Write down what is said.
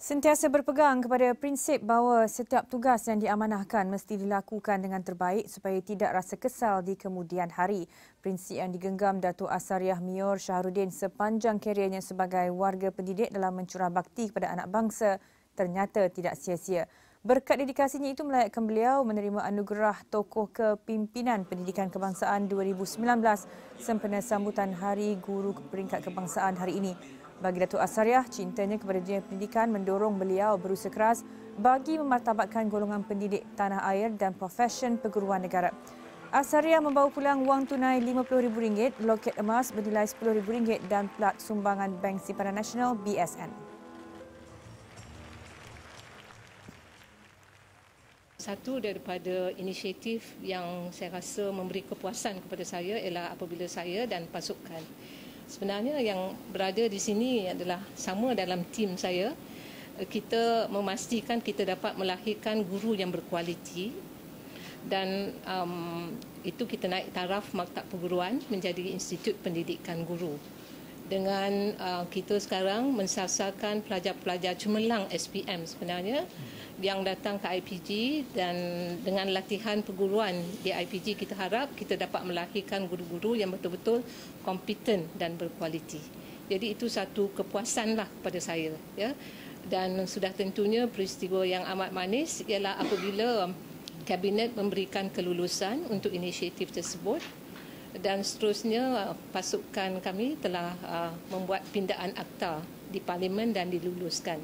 Sentiasa berpegang kepada prinsip bahawa setiap tugas yang diamanahkan mesti dilakukan dengan terbaik supaya tidak rasa kesal di kemudian hari. Prinsip yang digenggam Datuk Asariah Mior Syahrudin sepanjang kerjanya sebagai warga pendidik dalam mencurah bakti kepada anak bangsa ternyata tidak sia-sia. Berkat dedikasinya itu melayakkan beliau menerima anugerah Tokoh Kepimpinan Pendidikan Kebangsaan 2019 sempena sambutan Hari Guru Peringkat Kebangsaan hari ini. Bagi Datuk Asariah, cintanya kepada dunia pendidikan mendorong beliau berusaha keras bagi memartabatkan golongan pendidik tanah air dan profesion perguruan negara. Asariah membawa pulang wang tunai RM50,000, loket emas bernilai RM10,000 dan plat sumbangan Bank Simpanan Nasional BSN. Satu daripada inisiatif yang saya rasa memberi kepuasan kepada saya ialah apabila saya dan pasukan. Sebenarnya yang berada di sini adalah sama dalam tim saya. Kita memastikan kita dapat melahirkan guru yang berkualiti dan um, itu kita naik taraf maktab perguruan menjadi institut pendidikan guru dengan uh, kita sekarang mensasarkan pelajar-pelajar cemerlang SPM sebenarnya yang datang ke IPG dan dengan latihan perguruan di IPG kita harap kita dapat melahirkan guru-guru yang betul-betul kompeten dan berkualiti. Jadi itu satu kepuasanlah kepada saya ya. Dan sudah tentunya peristiwa yang amat manis ialah apabila kabinet memberikan kelulusan untuk inisiatif tersebut dan seterusnya pasukan kami telah uh, membuat pindaan akta di parlimen dan diluluskan.